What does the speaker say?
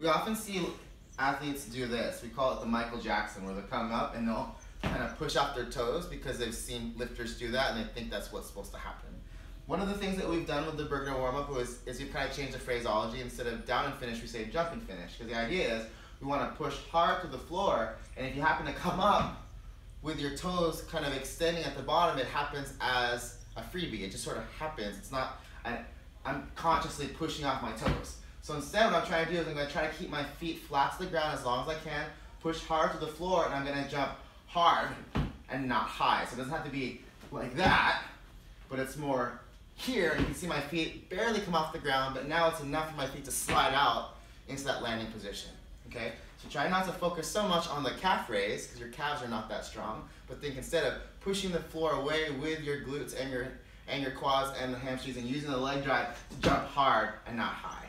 We often see athletes do this. We call it the Michael Jackson, where they come up and they'll kind of push off their toes because they've seen lifters do that and they think that's what's supposed to happen. One of the things that we've done with the Burgener warm up was is we've kind of changed the phraseology. Instead of down and finish, we say jump and finish. Because the idea is we want to push hard to the floor, and if you happen to come up with your toes kind of extending at the bottom, it happens as a freebie. It just sort of happens. It's not, I, I'm consciously pushing off my toes. So instead what I'm trying to do is I'm going to try to keep my feet flat to the ground as long as I can, push hard to the floor, and I'm going to jump hard and not high. So it doesn't have to be like that, but it's more here. You can see my feet barely come off the ground, but now it's enough for my feet to slide out into that landing position. Okay? So try not to focus so much on the calf raise, because your calves are not that strong, but think instead of pushing the floor away with your glutes and your and your quads and the hamstrings and using the leg drive to jump hard and not high.